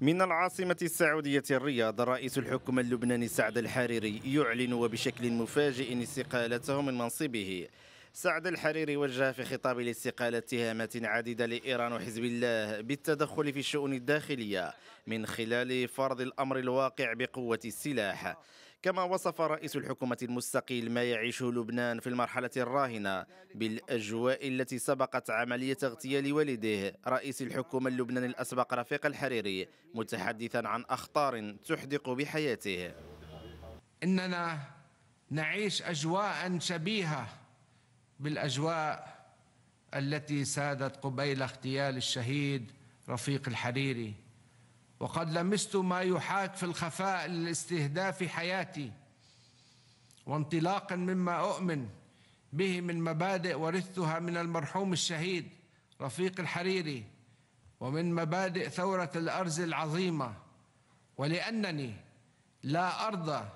من العاصمة السعودية الرياض رئيس الحكومة اللبناني سعد الحريري يعلن وبشكل مفاجئ استقالته من منصبه. سعد الحريري وجه في خطاب الاستقالة اتهامات عديدة لإيران وحزب الله بالتدخل في الشؤون الداخلية من خلال فرض الأمر الواقع بقوة السلاح. كما وصف رئيس الحكومة المستقيل ما يعيشه لبنان في المرحلة الراهنة بالأجواء التي سبقت عملية اغتيال والده. رئيس الحكومة اللبناني الأسبق رفيق الحريري متحدثا عن أخطار تحدق بحياته. إننا نعيش أجواء شبيهة بالأجواء التي سادت قبيل اغتيال الشهيد رفيق الحريري. وقد لمست ما يحاك في الخفاء لاستهداف حياتي وانطلاقا مما أؤمن به من مبادئ ورثتها من المرحوم الشهيد رفيق الحريري ومن مبادئ ثورة الأرز العظيمة ولأنني لا أرضى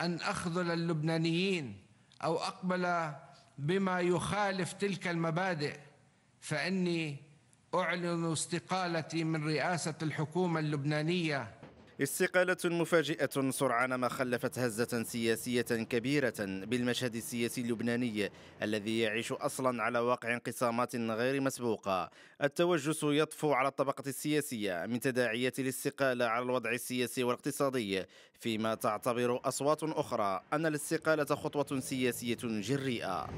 أن أخذل اللبنانيين أو أقبل بما يخالف تلك المبادئ فإني أعلن استقالتي من رئاسة الحكومة اللبنانية. استقالة مفاجئة سرعان ما خلفت هزة سياسية كبيرة بالمشهد السياسي اللبناني الذي يعيش أصلا على واقع انقسامات غير مسبوقة. التوجس يطفو على الطبقة السياسية من تداعيات الاستقالة على الوضع السياسي والاقتصادي فيما تعتبر أصوات أخرى أن الاستقالة خطوة سياسية جريئة.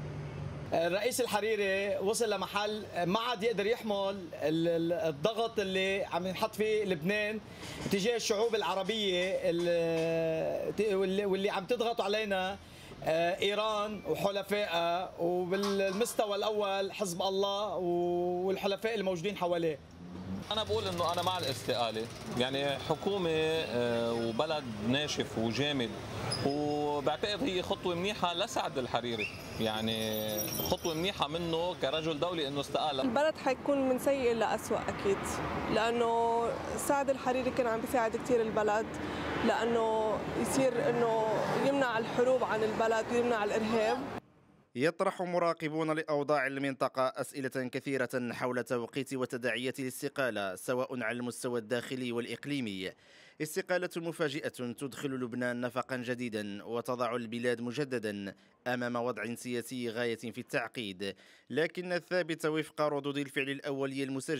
الرئيس الحريري وصل لمحل ما عاد يقدر يحمل الضغط اللي عم ينحط فيه لبنان تجاه الشعوب العربية واللي عم تضغط علينا آه، إيران وحلفائها وبالمستوى الأول حزب الله والحلفاء الموجودين حواليه. أنا بقول إنه أنا مع الاستقالة، يعني حكومة آه، وبلد ناشف وجامد وبعتقد هي خطوة منيحة لسعد الحريري، يعني خطوة منيحة منه كرجل دولي إنه استقال. البلد حيكون من سيء لأسوأ أكيد، لأنه سعد الحريري كان عم بيساعد كثير البلد لأنه يصير إنه يمنع الحروب عن البلد ويمنع الإرهاب. يطرح مراقبون لأوضاع المنطقة أسئلة كثيرة حول توقيت وتداعيات الاستقالة سواء على المستوى الداخلي والإقليمي. استقالة مفاجئة تدخل لبنان نفقا جديدا وتضع البلاد مجددا أمام وضع سياسي غاية في التعقيد. لكن الثابت وفق ردود الفعل الأولية المسجلة.